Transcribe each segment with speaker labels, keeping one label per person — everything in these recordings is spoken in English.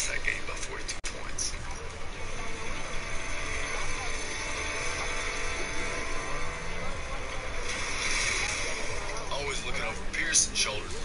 Speaker 1: lost that game by 42 points. Always looking over Pearson's
Speaker 2: shoulder.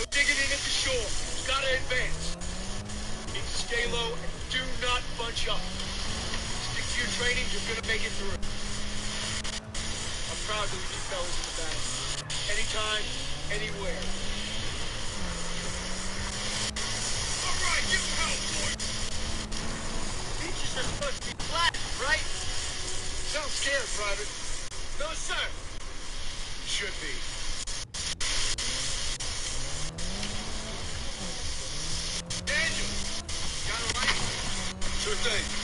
Speaker 2: No digging in at the shore. You gotta advance. You need to stay low and do not bunch up. Stick to your training, you're gonna make it through. I'm proud that we took fellas in the battle. Anytime, anywhere. Alright, hell, boys! Beaches are supposed to be flat, right? Sounds scared, Private. No, sir! Should be.
Speaker 3: everything.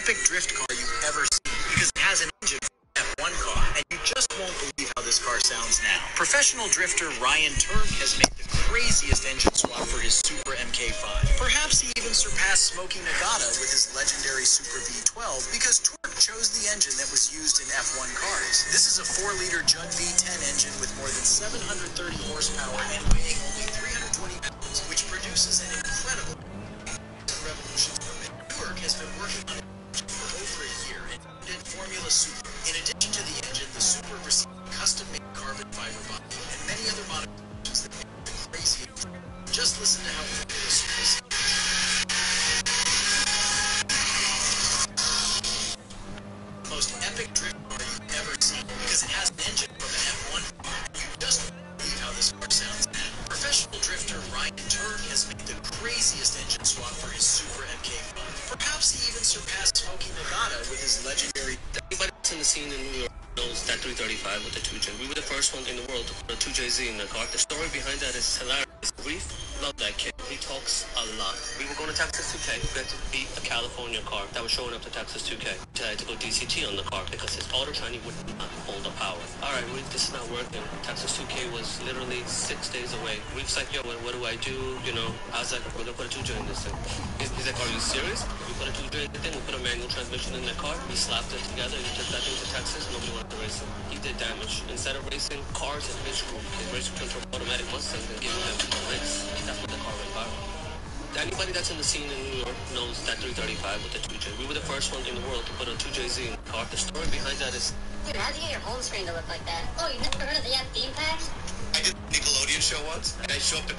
Speaker 3: Epic drift car you've ever seen because it has an engine from an F1 car, and you just won't believe how this car sounds now. Professional drifter Ryan Tuerck has made the craziest engine swap for his Supra MK5. Perhaps he even surpassed Smokey Nagata with his legendary Supra V12 because Tuerck chose the engine that was used in F1 cars. This is a 4-liter Judd V10 engine with more than 730 horsepower and in the car. The
Speaker 4: story behind that is hilarious. Reef, love that kid. He talks a lot. We were going to Texas 2K. We had to beat a California car that was showing up to Texas 2K. We had to go DCT on the car because his auto shiny would not hold the power. All right, we, this is not working. Texas 2K was literally six days away. Reef's like, yo, what, what do I do? You know, I was like, we're gonna put a 2J in this thing. He's, he's like, are you serious? We put a 2J in the thing. We put a manual transmission in the car. We slapped it together. He took that thing to Texas. Nobody wanted to race him. He did damage. Instead of racing cars in his race control automatic Mustang and giving a race. That's what the car went viral. Anybody that's in the scene in New York knows that 335 with the 2J. We were the first one in the world to put a 2JZ in the car. The story behind that is
Speaker 5: Dude, how'd you get your home screen to look like that? Oh, you never heard of the F theme packs?
Speaker 1: I did the Nickelodeon show once, and I show up to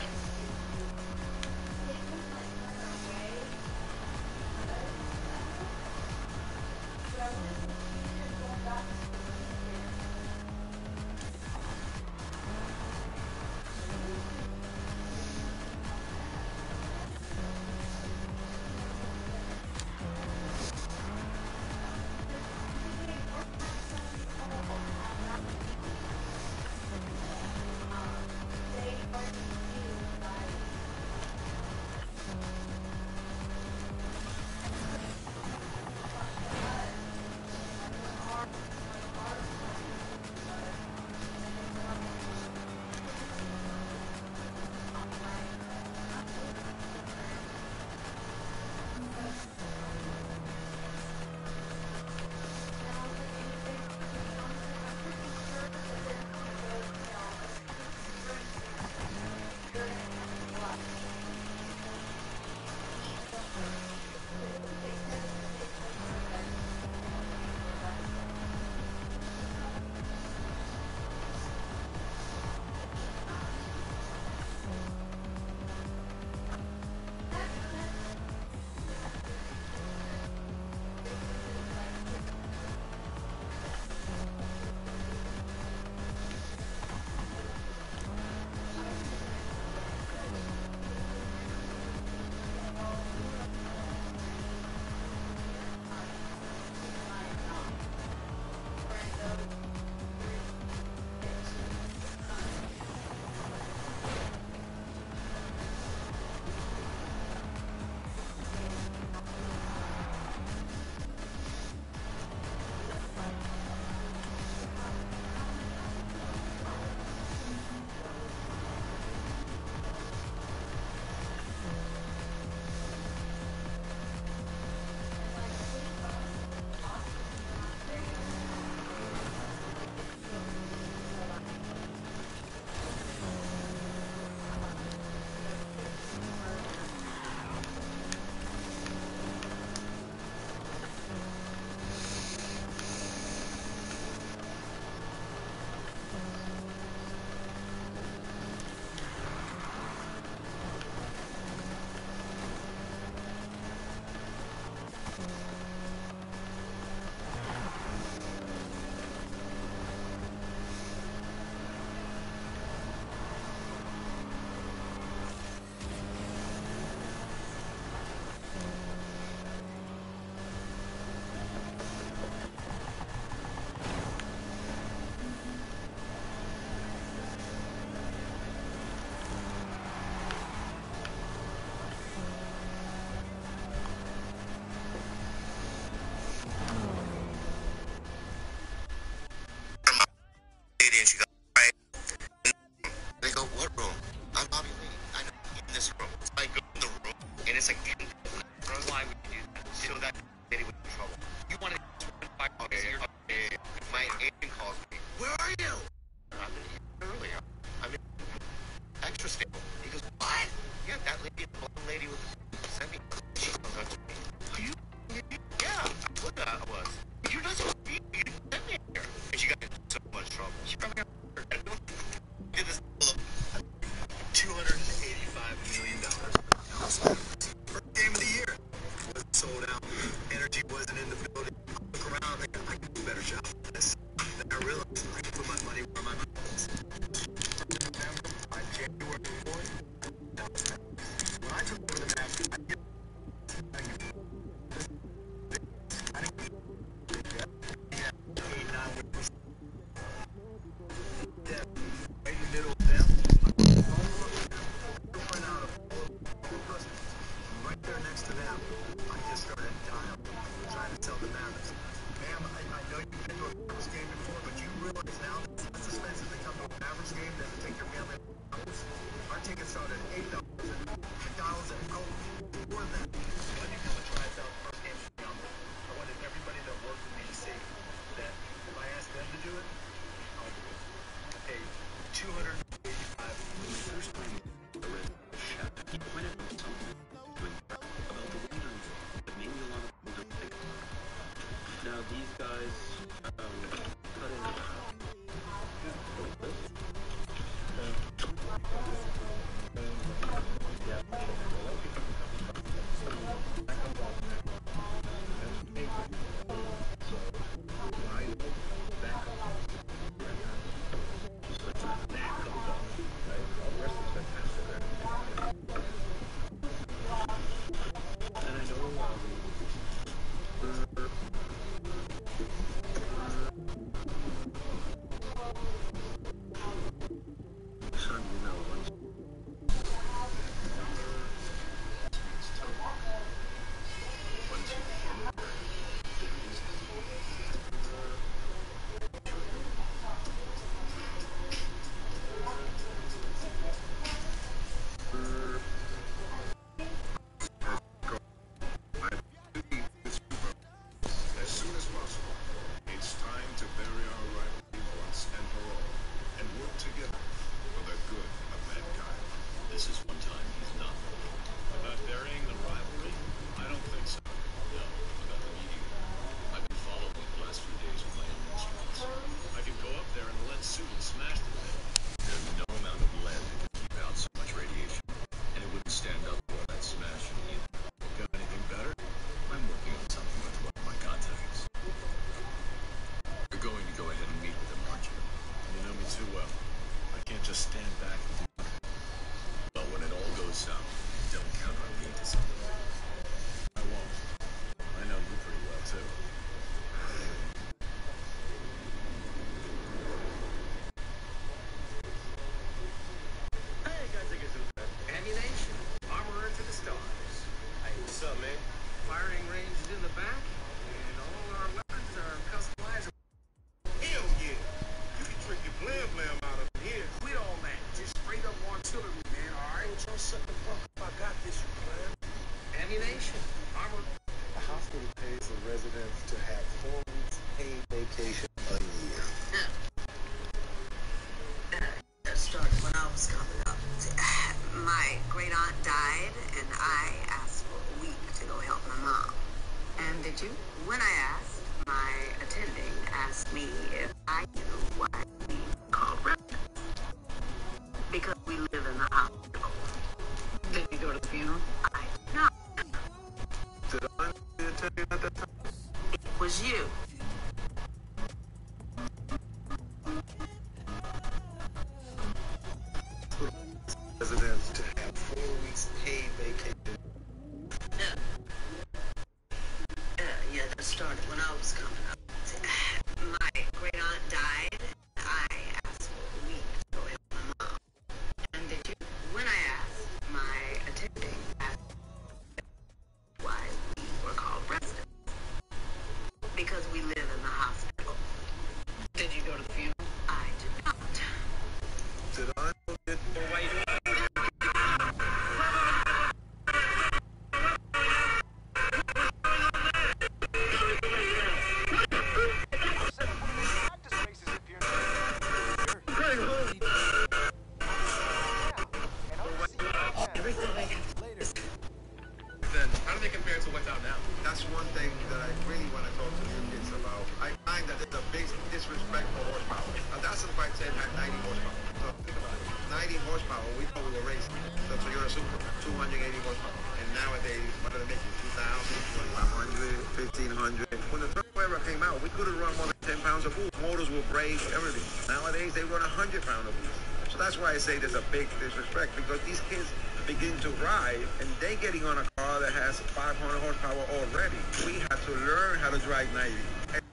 Speaker 6: why I
Speaker 7: say there's a big disrespect because these kids begin to ride and they're getting on a car that has 500 horsepower already. We have to learn how to drive 90 and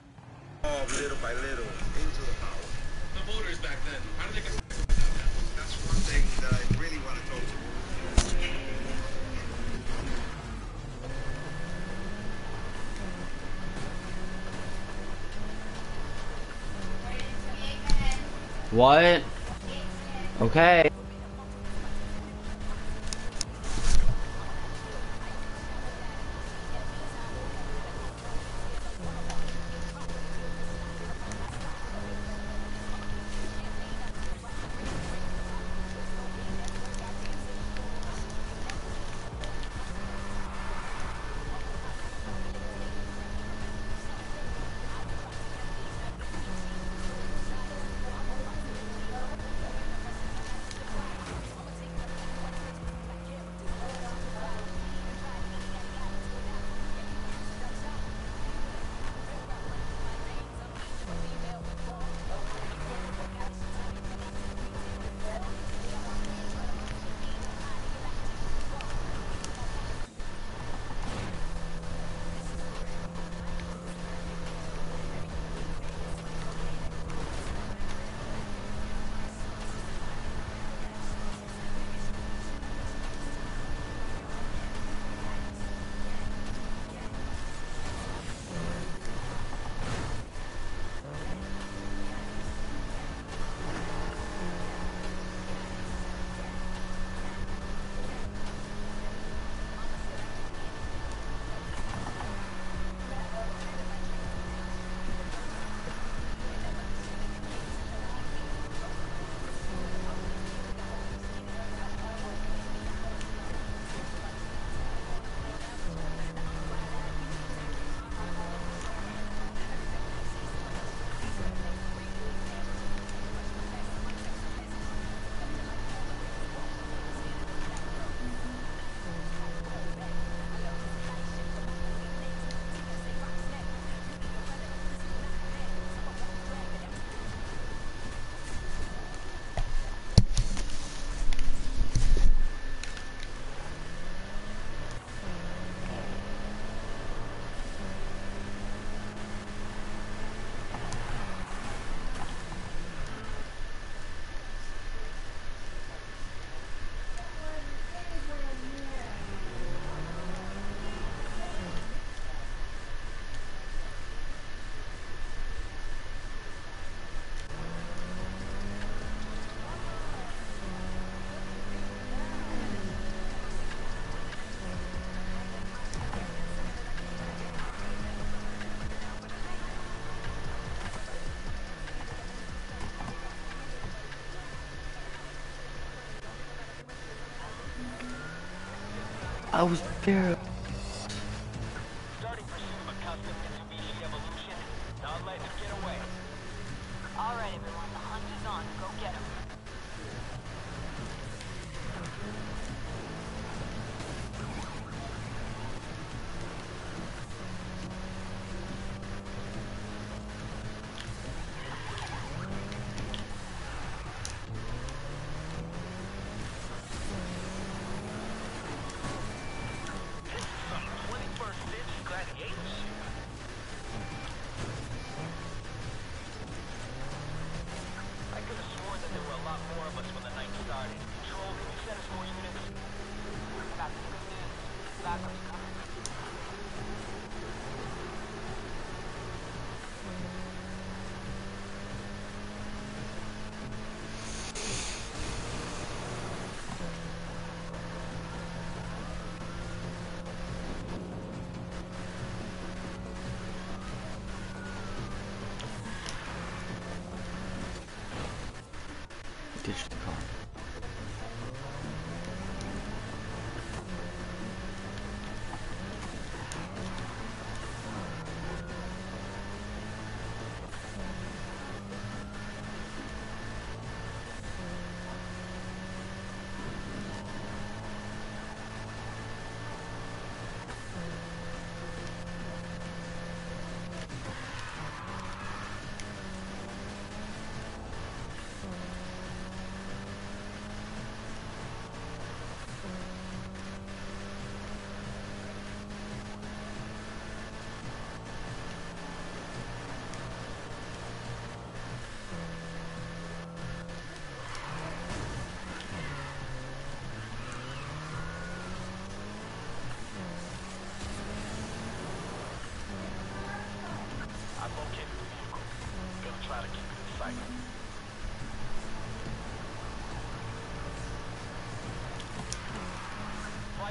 Speaker 7: evolve little by little into the power.
Speaker 8: The voters back then, how did they get
Speaker 7: That's one thing that I really want to talk to. you.
Speaker 9: What? Okay. I was there.
Speaker 10: Starting pursuit of a custom Evolution. Not get away. All right, everyone. The hunt is on. Go get him.
Speaker 9: тысяч.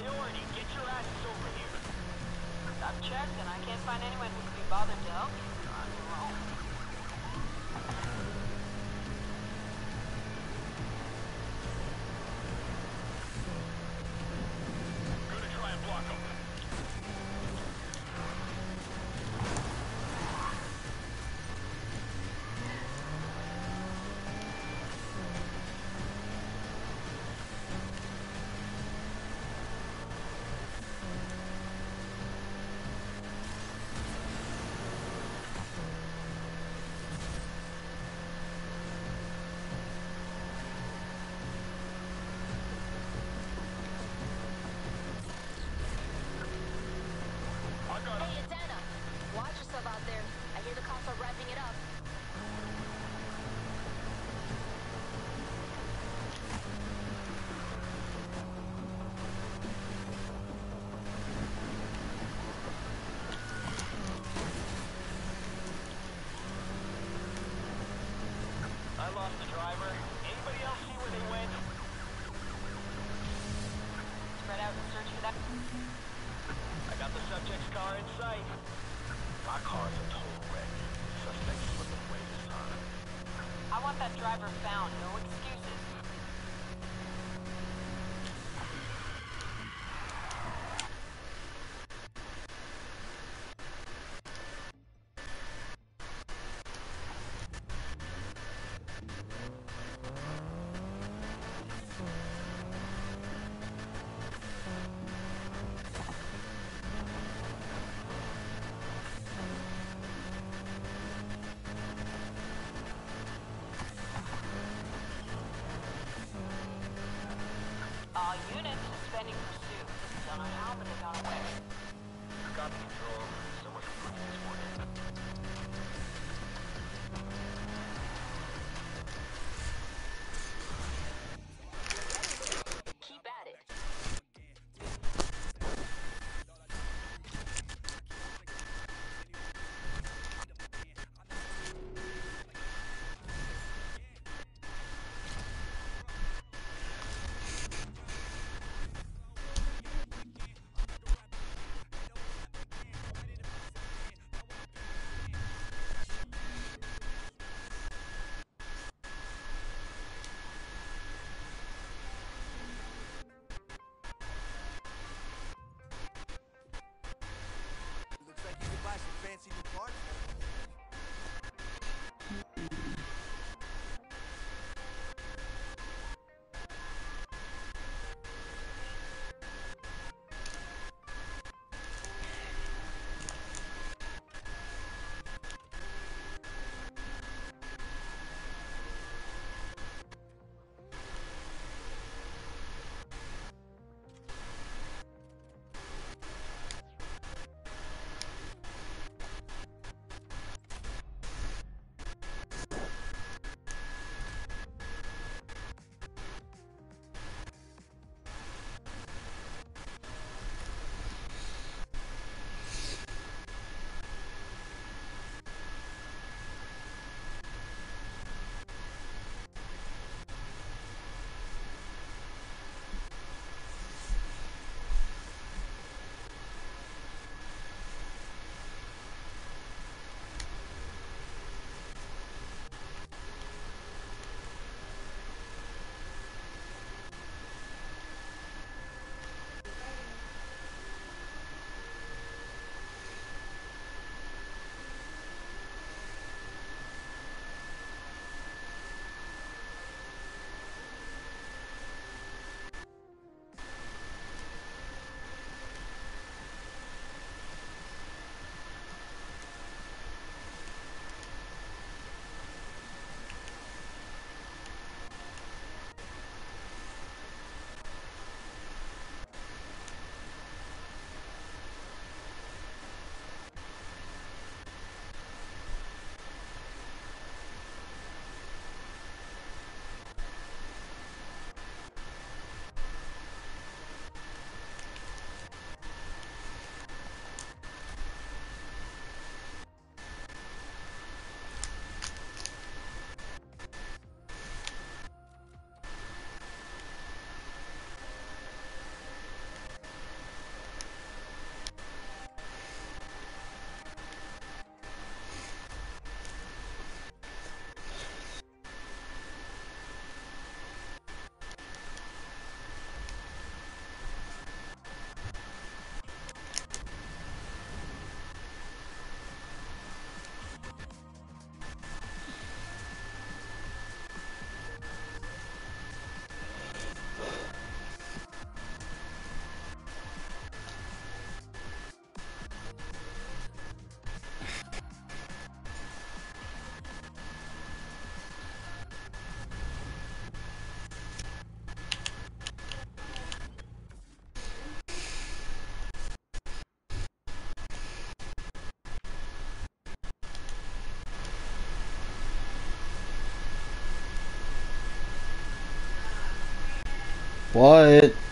Speaker 10: Priority. Get your asses over here. I've checked and I can't find anyone who could be bothered to help you. Driver found. No suspending pursuit. Don't know how, but they've gone away.
Speaker 1: Got control. So much for this one
Speaker 9: What?